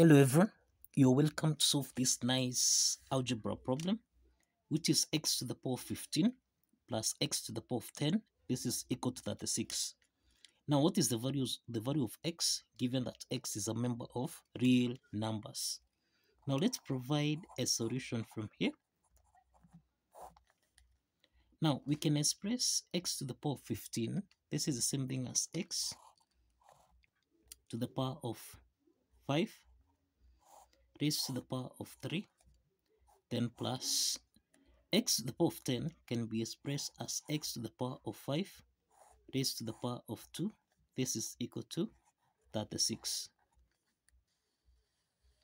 Hello everyone, you're welcome to solve this nice algebra problem which is x to the power of 15 plus x to the power of 10 this is equal to 36. Now what is the values the value of x given that x is a member of real numbers. Now let's provide a solution from here. Now we can express x to the power of 15 this is the same thing as x to the power of 5 raised to the power of 3 then plus x to the power of 10 can be expressed as x to the power of 5 raised to the power of 2 this is equal to 36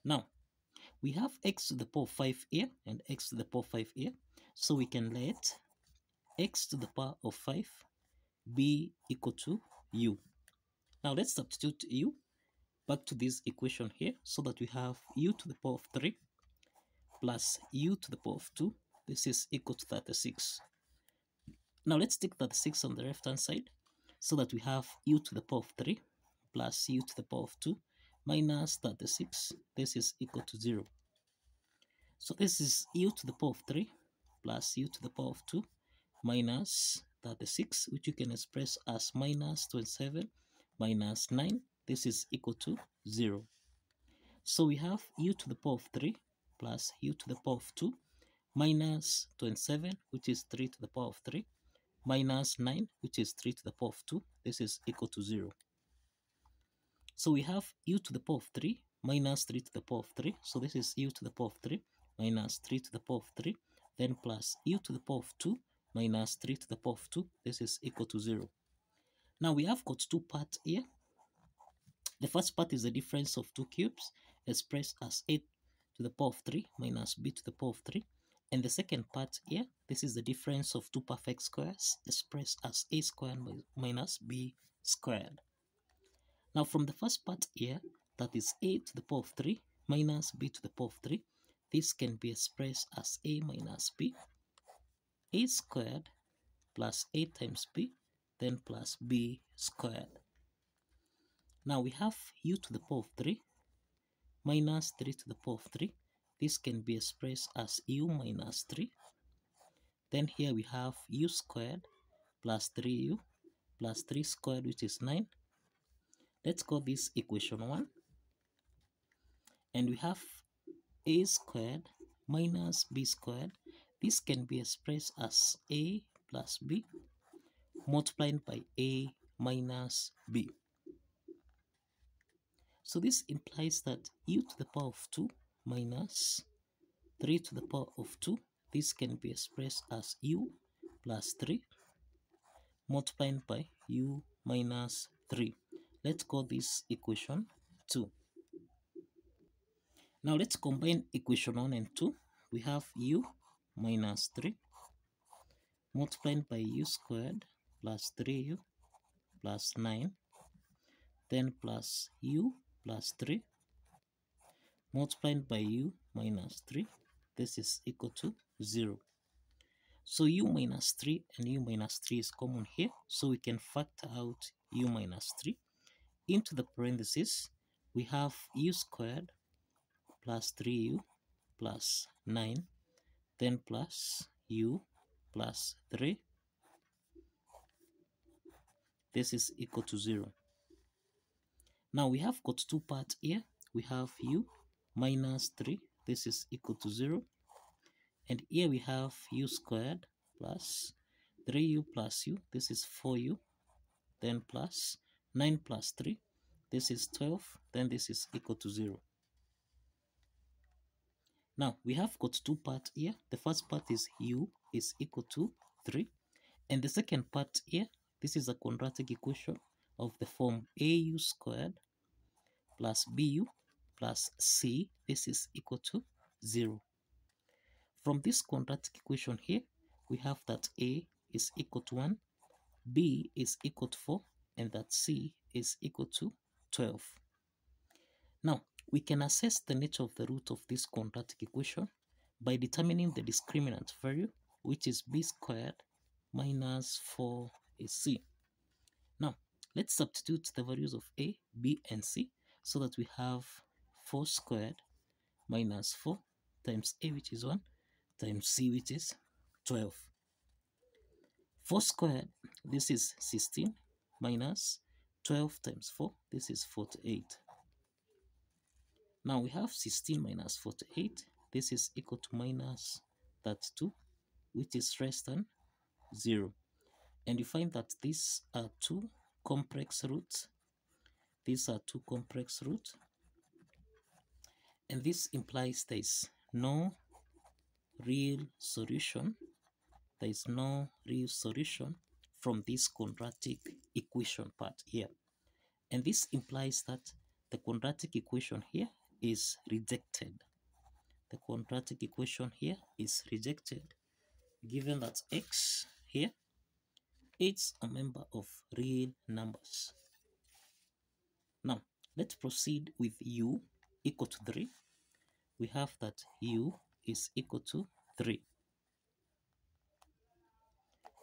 now we have x to the power of 5 here and x to the power of 5 here. So we can let x to the power of 5 be equal to u. Now let's substitute u back to this equation here so that we have u to the power of 3 plus u to the power of 2. This is equal to 36. Now let's take 36 on the left hand side so that we have u to the power of 3 plus u to the power of 2 minus 36. This is equal to 0. So this is u to the power of 3 plus u to the power of 2 minus 36 which you can express as minus 27 minus 9 this is equal to 0. So we have u to the power of 3 plus u to the power of 2 minus 27, which is 3 to the power of 3, minus 9, which is 3 to the power of 2. This is equal to 0. So we have u to the power of 3 minus 3 to the power of 3. So this is u to the power of 3 minus 3 to the power of 3. Then plus u to the power of 2 minus 3 to the power of 2. This is equal to 0. Now we have got two parts here. The first part is the difference of two cubes expressed as a to the power of 3 minus b to the power of 3. And the second part here, this is the difference of two perfect squares expressed as a squared minus b squared. Now from the first part here, that is a to the power of 3 minus b to the power of 3, this can be expressed as a minus b, a squared plus a times b, then plus b squared. Now we have u to the power of 3 minus 3 to the power of 3. This can be expressed as u minus 3. Then here we have u squared plus 3u plus 3 squared which is 9. Let's call this equation 1. And we have a squared minus b squared. This can be expressed as a plus b multiplied by a minus b. So this implies that u to the power of 2 minus 3 to the power of 2, this can be expressed as u plus 3 multiplied by u minus 3. Let's call this equation 2. Now let's combine equation 1 and 2. We have u minus 3 multiplied by u squared plus 3u plus 9 then plus u plus 3 multiplied by u minus 3 this is equal to 0 so u minus 3 and u minus 3 is common here. So we can factor out u minus 3 into the parentheses we have u squared plus 3u plus 9 then plus u plus 3 this is equal to 0 now we have got two parts here. We have u minus 3. This is equal to 0. And here we have u squared plus 3u plus u. This is 4u. Then plus 9 plus 3. This is 12. Then this is equal to 0. Now we have got two parts here. The first part is u is equal to 3. And the second part here, this is a quadratic equation of the form au squared plus bu plus c, this is equal to 0. From this quadratic equation here, we have that a is equal to 1, b is equal to 4, and that c is equal to 12. Now, we can assess the nature of the root of this quadratic equation by determining the discriminant value, which is b squared minus 4ac. Let's substitute the values of a, b, and c so that we have 4 squared minus 4 times a which is 1 times c which is 12. 4 squared, this is 16 minus 12 times 4, this is 48. Now we have 16 minus 48, this is equal to minus that 2, which is less than 0. And you find that these are two complex roots. These are two complex roots. And this implies there is no real solution. There is no real solution from this quadratic equation part here. And this implies that the quadratic equation here is rejected. The quadratic equation here is rejected given that x here is a member of real numbers. Now, let's proceed with u equal to 3. We have that u is equal to 3.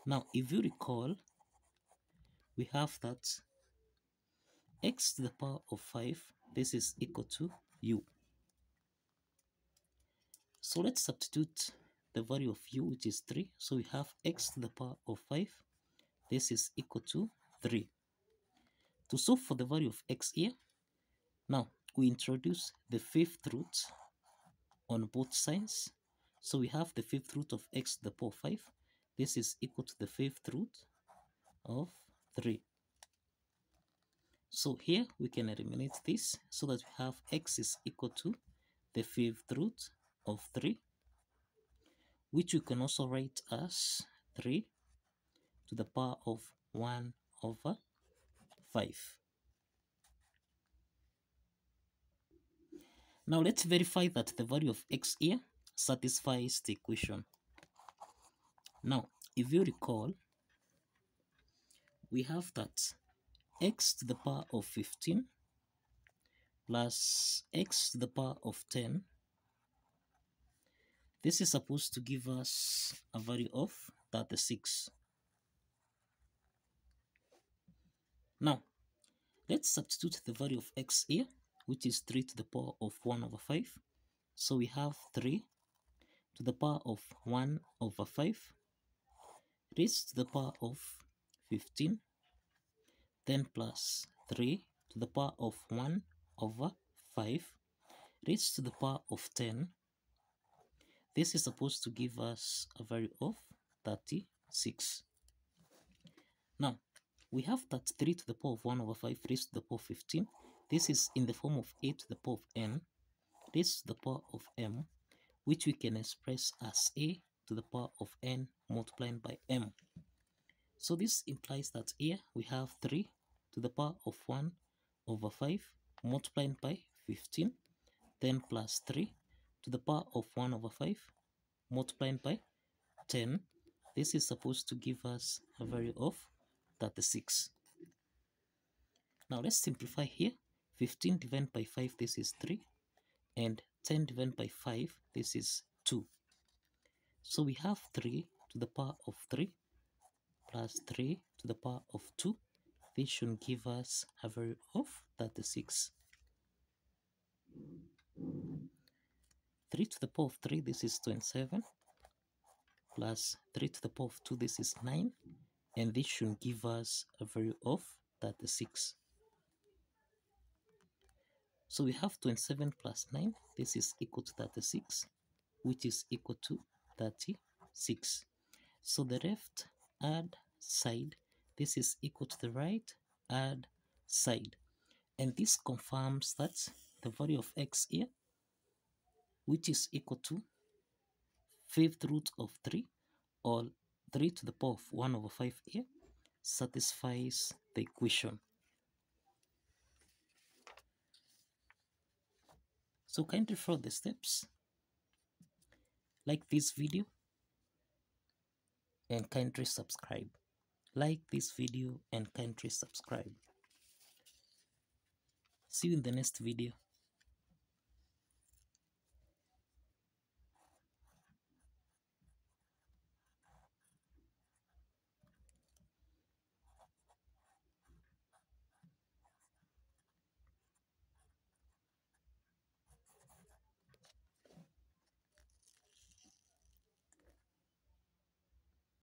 Now, if you recall, we have that x to the power of 5, this is equal to u. So let's substitute the value of u, which is 3. So we have x to the power of 5. This is equal to 3. To solve for the value of x here, now we introduce the fifth root on both sides. So we have the fifth root of x to the power 5. This is equal to the fifth root of 3. So here we can eliminate this so that we have x is equal to the fifth root of 3 which we can also write as 3 to the power of 1 over 5. Now let's verify that the value of x here satisfies the equation. Now, if you recall, we have that x to the power of 15 plus x to the power of 10 this is supposed to give us a value of 36 now let's substitute the value of x here which is 3 to the power of 1 over 5 so we have 3 to the power of 1 over 5 raised to the power of 15 then plus 3 to the power of 1 over 5 raised to the power of 10. This is supposed to give us a value of 36. Now, we have that 3 to the power of 1 over 5 raised to the power of 15. This is in the form of a to the power of n raised to the power of m, which we can express as a to the power of n multiplied by m. So this implies that here we have 3 to the power of 1 over 5 multiplied by 15, then plus 3 to the power of 1 over 5 multiplied by 10. This is supposed to give us a value of 36. Now let's simplify here. 15 divided by 5, this is 3. And 10 divided by 5, this is 2. So we have 3 to the power of 3 plus 3 to the power of 2. This should give us a value of 36. 3 to the power of 3, this is 27. Plus 3 to the power of 2, this is 9. And this should give us a value of 36. So we have 27 plus 9, this is equal to 36, which is equal to 36. So the left add side, this is equal to the right add side. And this confirms that the value of x here, which is equal to fifth root of 3, or 3 to the power of 1 over 5 here, satisfies the equation. So kindly follow the steps, like this video, and kindly subscribe. Like this video and kindly subscribe. See you in the next video.